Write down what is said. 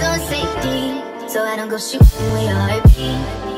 on safety. So I don't go shooting with your heartbeat